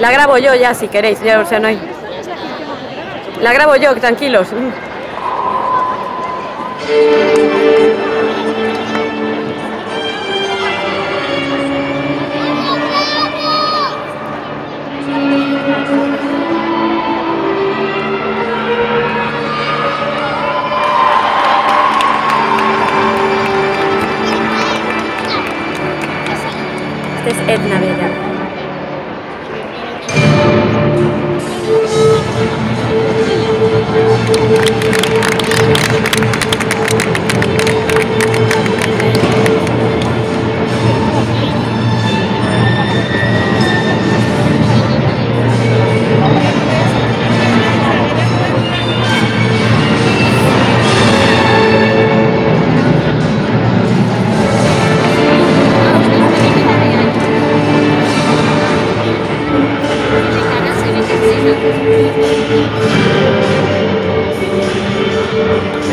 La grabo yo ya si queréis, ya, o sea, no hay. La grabo yo, tranquilos. Este es Edna Bella. Thank you.